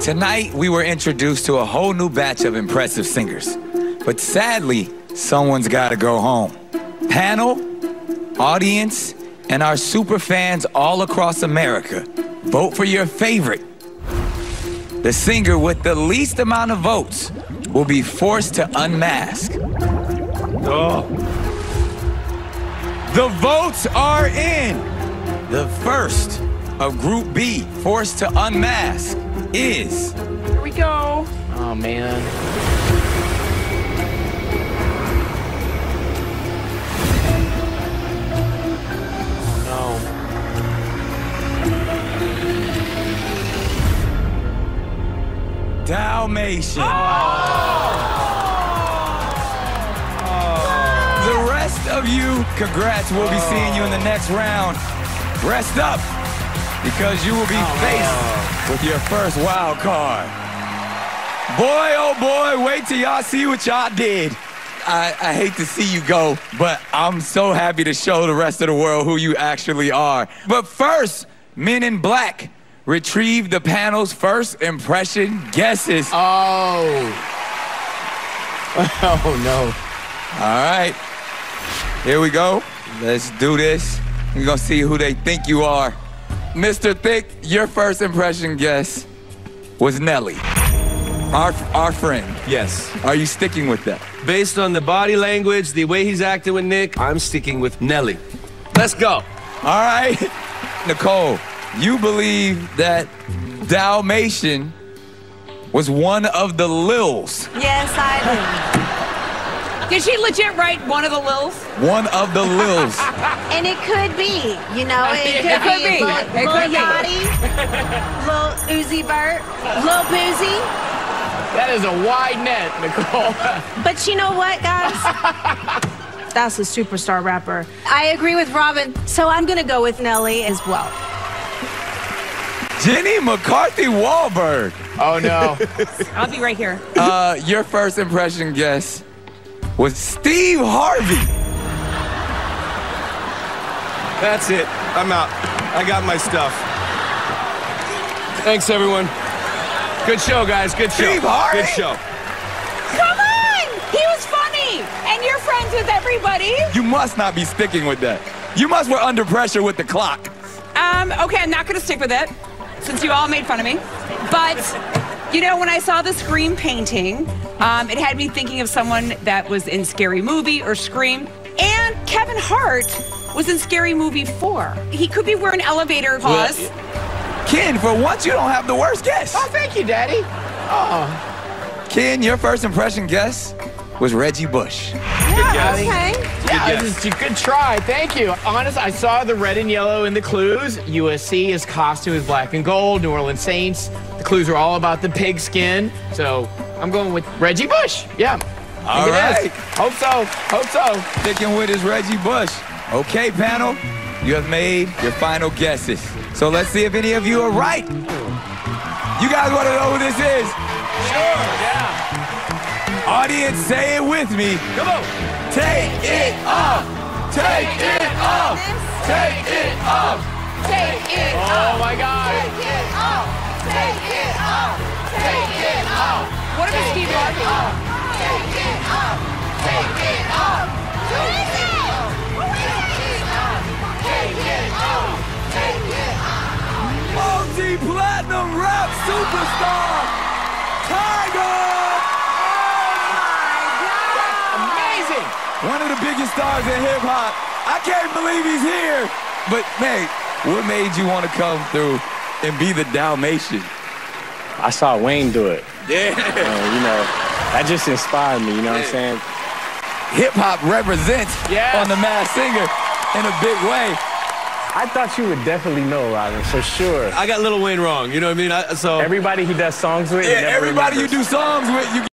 Tonight, we were introduced to a whole new batch of impressive singers. But sadly, someone's got to go home. Panel, audience, and our super fans all across America, vote for your favorite. The singer with the least amount of votes will be forced to unmask. Oh. The votes are in. The first of Group B forced to unmask is. Here we go. Oh, man. Dalmatian. Oh! The rest of you, congrats. We'll be seeing you in the next round. Rest up, because you will be faced with your first wild card. Boy, oh boy, wait till y'all see what y'all did. I, I hate to see you go, but I'm so happy to show the rest of the world who you actually are. But first, Men in Black, retrieve the panel's first impression guesses. Oh. Oh, no. All right. Here we go. Let's do this. We're going to see who they think you are. Mr. Thicke, your first impression guess was Nelly. Our, our friend. Yes. Are you sticking with that? Based on the body language, the way he's acting with Nick, I'm sticking with Nelly. Let's go. All right. Nicole, you believe that Dalmatian was one of the Lils. Yes, I Did she legit write one of the Lils? One of the Lils. And it could be, you know, it could, It could be. be. Lil, It Lil could be. Yachty, Lil Uzi Vert, Lil Boosie. That is a wide net, Nicole. But you know what, guys? That's a superstar rapper. I agree with Robin, so I'm gonna go with Nelly as well. Jenny McCarthy Wahlberg. oh, no. I'll be right here. Uh, your first impression guess was Steve Harvey. That's it. I'm out. I got my stuff. Thanks, everyone. Good show, guys. Good show. Steve Harvey? Good show. Come on! He was funny! And you're friends with everybody. You must not be sticking with that. You must were under pressure with the clock. Um, okay, I'm not gonna stick with it, since you all made fun of me. But, you know, when I saw the Scream painting, um, it had me thinking of someone that was in Scary Movie or Scream. And Kevin Hart was in Scary Movie 4. He could be wearing elevator claws. Ken, for once you don't have the worst guess. Oh, thank you, Daddy. Oh. Ken, your first impression guess was Reggie Bush. Yeah, Okay. Yeah, this is a good try. Thank you. Honest, I saw the red and yellow in the clues. USC, his costume is black and gold. New Orleans Saints. The clues are all about the pigskin. So I'm going with Reggie Bush. Yeah. All Think right. Hope so. Hope so. Sticking with is Reggie Bush. Okay, panel, you have made your final guesses. So let's see if any of you are right. You guys want to know who this is? Sure. Yeah. Audience, say it with me. Come on. Take it off. Take it off. Take it off. Take it off. Oh my God. What about Steve Harvey? Take it off! Take it off! Take it off! Take it off! Take it off! Multi-platinum rap superstar, Tyga. Amazing. One of the biggest stars in hip hop. I can't believe he's here. But man, what made you want to come through and be the Dalmatian? I saw Wayne do it. Yeah. And, you know, that just inspired me, you know what I'm saying? Hip hop represents Yes. on the Masked Singer in a big way. I thought you would definitely know, Robin, for sure. I got Little Wayne wrong. You know what I mean? I, so Everybody he does songs with, Yeah, never everybody you do songs with, you